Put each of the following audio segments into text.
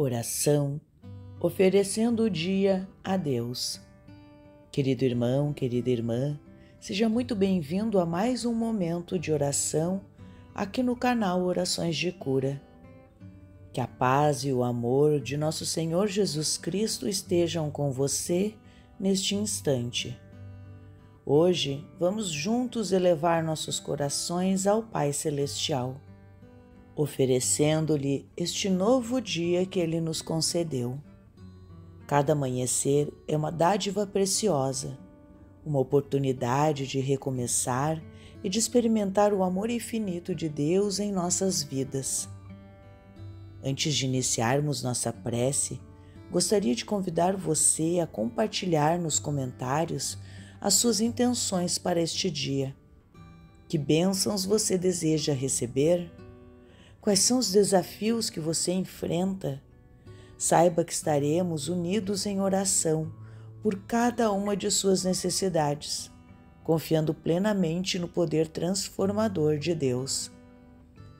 Oração oferecendo o dia a Deus. Querido irmão, querida irmã, seja muito bem-vindo a mais um momento de oração aqui no canal Orações de Cura. Que a paz e o amor de nosso Senhor Jesus Cristo estejam com você neste instante. Hoje vamos juntos elevar nossos corações ao Pai Celestial oferecendo-lhe este novo dia que ele nos concedeu. Cada amanhecer é uma dádiva preciosa, uma oportunidade de recomeçar e de experimentar o amor infinito de Deus em nossas vidas. Antes de iniciarmos nossa prece, gostaria de convidar você a compartilhar nos comentários as suas intenções para este dia. Que bênçãos você deseja receber? Quais são os desafios que você enfrenta? Saiba que estaremos unidos em oração por cada uma de suas necessidades, confiando plenamente no poder transformador de Deus.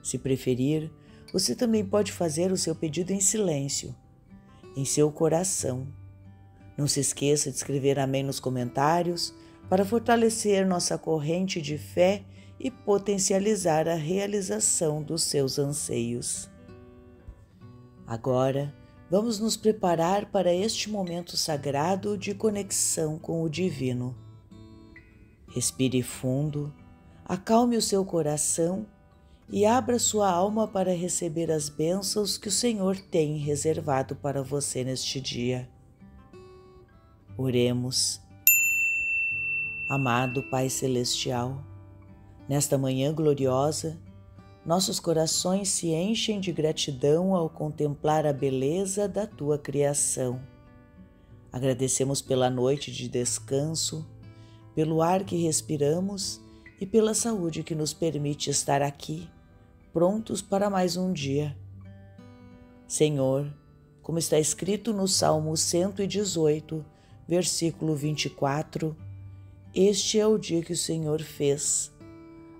Se preferir, você também pode fazer o seu pedido em silêncio, em seu coração. Não se esqueça de escrever Amém nos comentários para fortalecer nossa corrente de fé e potencializar a realização dos seus anseios. Agora, vamos nos preparar para este momento sagrado de conexão com o Divino. Respire fundo, acalme o seu coração e abra sua alma para receber as bênçãos que o Senhor tem reservado para você neste dia. Oremos. Amado Pai Celestial, Nesta manhã gloriosa, nossos corações se enchem de gratidão ao contemplar a beleza da tua criação. Agradecemos pela noite de descanso, pelo ar que respiramos e pela saúde que nos permite estar aqui, prontos para mais um dia. Senhor, como está escrito no Salmo 118, versículo 24, este é o dia que o Senhor fez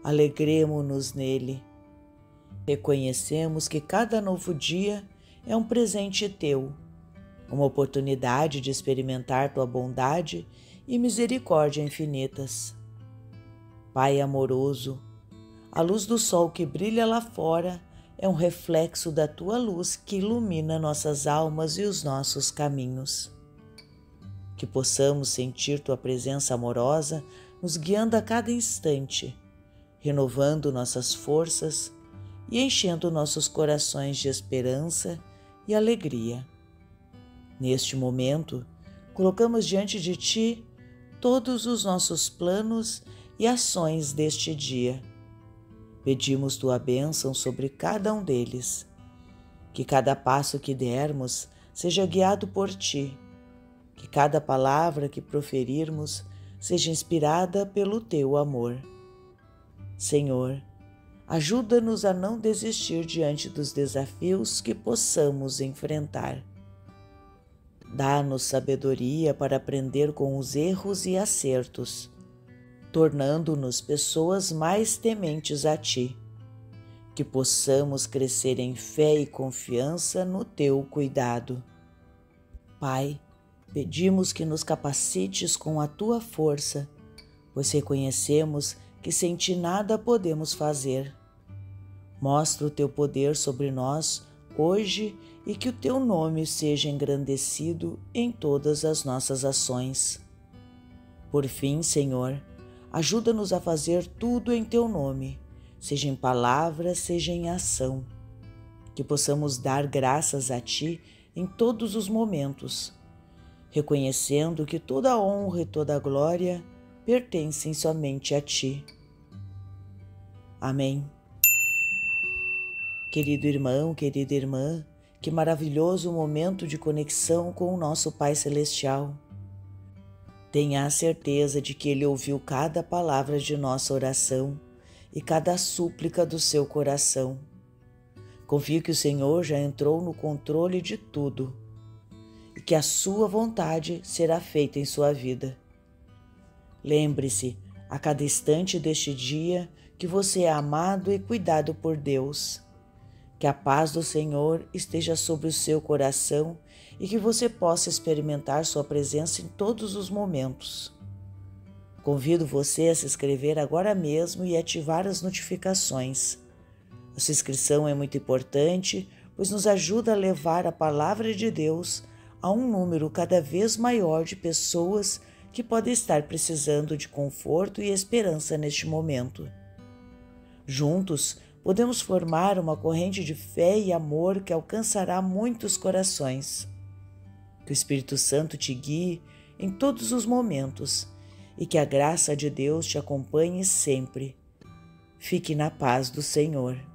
alegremo-nos nele. Reconhecemos que cada novo dia é um presente teu, uma oportunidade de experimentar tua bondade e misericórdia infinitas. Pai amoroso, a luz do sol que brilha lá fora é um reflexo da tua luz que ilumina nossas almas e os nossos caminhos. Que possamos sentir tua presença amorosa nos guiando a cada instante renovando nossas forças e enchendo nossos corações de esperança e alegria. Neste momento, colocamos diante de Ti todos os nossos planos e ações deste dia. Pedimos Tua bênção sobre cada um deles. Que cada passo que dermos seja guiado por Ti. Que cada palavra que proferirmos seja inspirada pelo Teu amor. Senhor, ajuda-nos a não desistir diante dos desafios que possamos enfrentar. Dá-nos sabedoria para aprender com os erros e acertos, tornando-nos pessoas mais tementes a Ti. Que possamos crescer em fé e confiança no Teu cuidado. Pai, pedimos que nos capacites com a Tua força, pois reconhecemos que que sem ti nada podemos fazer. Mostra o teu poder sobre nós hoje e que o teu nome seja engrandecido em todas as nossas ações. Por fim, Senhor, ajuda-nos a fazer tudo em teu nome, seja em palavra, seja em ação. Que possamos dar graças a ti em todos os momentos, reconhecendo que toda a honra e toda a glória pertencem somente a Ti. Amém. Querido irmão, querida irmã, que maravilhoso momento de conexão com o nosso Pai Celestial. Tenha a certeza de que Ele ouviu cada palavra de nossa oração e cada súplica do seu coração. Confio que o Senhor já entrou no controle de tudo e que a sua vontade será feita em sua vida. Lembre-se, a cada instante deste dia, que você é amado e cuidado por Deus. Que a paz do Senhor esteja sobre o seu coração e que você possa experimentar Sua presença em todos os momentos. Convido você a se inscrever agora mesmo e ativar as notificações. A sua inscrição é muito importante, pois nos ajuda a levar a palavra de Deus a um número cada vez maior de pessoas que podem estar precisando de conforto e esperança neste momento. Juntos, podemos formar uma corrente de fé e amor que alcançará muitos corações. Que o Espírito Santo te guie em todos os momentos e que a graça de Deus te acompanhe sempre. Fique na paz do Senhor.